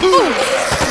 Ooh.